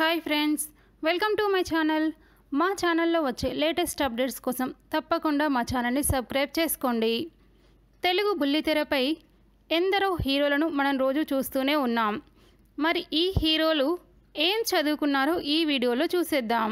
Hi friends welcome to my channel. మా ఛానల్లో వచ్చే లేటెస్ట్ అప్డేట్స్ కోసం తప్పకుండా మా ఛానల్ని సబ్స్క్రైబ్ చేసుకోండి. తెలుగు బుల్లితెరపై ఎందరో హీరోలను మనం రోజు చూస్తూనే ఉన్నాం. మరి ఈ హీరోలు ఏం చదువుకున్నారో ఈ వీడియోలో చూసేద్దాం.